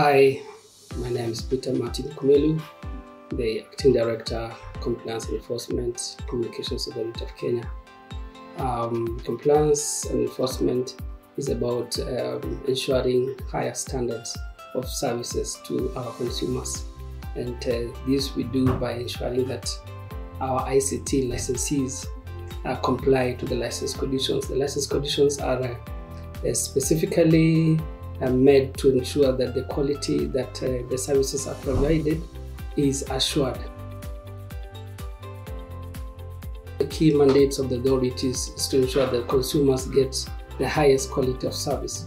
Hi, my name is Peter Martin Kumelu, the Acting Director, Compliance Enforcement, Communications Authority of Kenya. Um, compliance and enforcement is about um, ensuring higher standards of services to our consumers. And uh, this we do by ensuring that our ICT licensees uh, comply to the license conditions. The license conditions are uh, specifically made to ensure that the quality that uh, the services are provided is assured. The key mandates of the authorities is to ensure that consumers get the highest quality of service.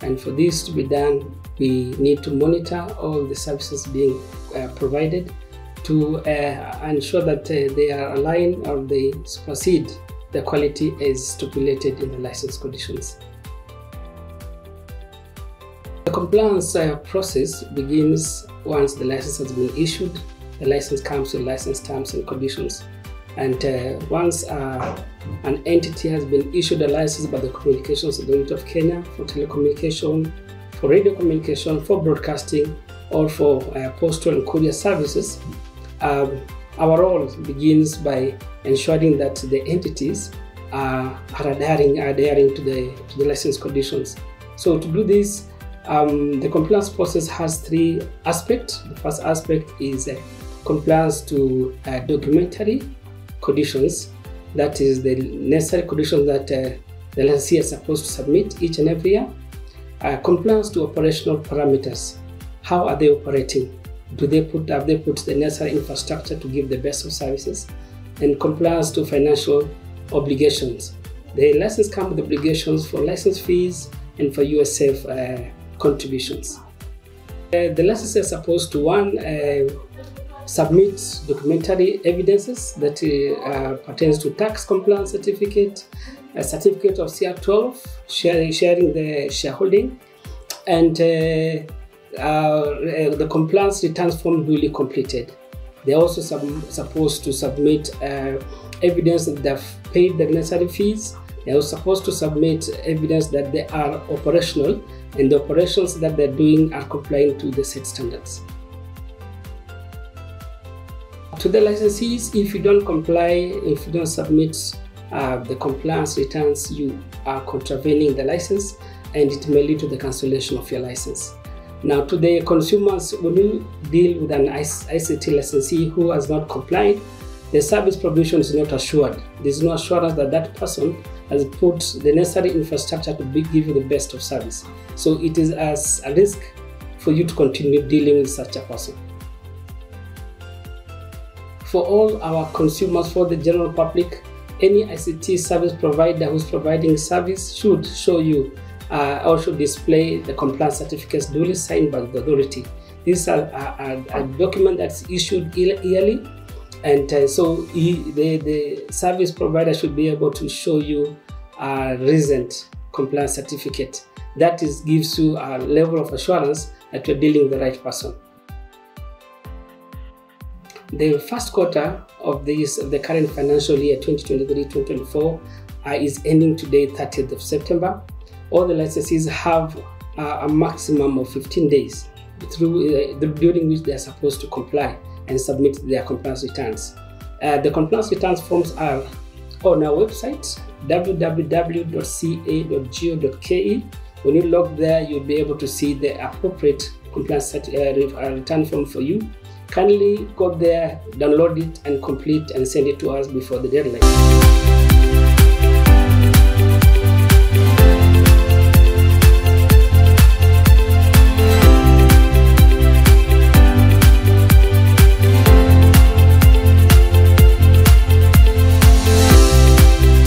And for this to be done, we need to monitor all the services being uh, provided to uh, ensure that uh, they are aligned or they supersede the quality as stipulated in the license conditions. The compliance uh, process begins once the license has been issued. The license comes with license terms and conditions. And uh, once uh, an entity has been issued a license by the Communications Authority of Kenya for telecommunication, for radio communication, for broadcasting, or for uh, postal and courier services, um, our role begins by ensuring that the entities are, are adhering, adhering to, the, to the license conditions. So to do this, um, the compliance process has three aspects. The first aspect is uh, compliance to uh, documentary conditions. That is the necessary conditions that uh, the licensee is supposed to submit each and every year. Uh, compliance to operational parameters. How are they operating? Do they put have they put the necessary infrastructure to give the best of services? And compliance to financial obligations. The license comes with obligations for license fees and for USF uh, contributions. Uh, the licensee is supposed to one uh, submit documentary evidences that uh, pertains to tax compliance certificate, a certificate of CR12, sharing, sharing the shareholding, and the compliance returns form duly completed. They're also supposed to submit evidence that they've paid the necessary fees. They're supposed to submit evidence that they are operational and the operations that they're doing are complying to the set standards. To the licensees, if you don't comply, if you don't submit uh, the compliance returns, you are contravening the license and it may lead to the cancellation of your license. Now, to the consumers, when you deal with an ICT licensee who has not complied, the service provision is not assured. There's no assurance that that person has put the necessary infrastructure to be, give you the best of service. So it is as a risk for you to continue dealing with such a person. For all our consumers, for the general public, any ICT service provider who's providing service should show you uh, or should display the compliance certificates duly signed by the authority. This is a, a, a document that's issued yearly and uh, so he, the, the service provider should be able to show you a recent compliance certificate that is gives you a level of assurance that you're dealing with the right person. The first quarter of this the current financial year 2023-2024 uh, is ending today 30th of september. All the licenses have uh, a maximum of 15 days through uh, during which they are supposed to comply and submit their compliance returns. Uh, the compliance returns forms are on our website www.ca.go.ke. When you log there, you'll be able to see the appropriate compliance uh, return form for you. Kindly go there, download it, and complete and send it to us before the deadline.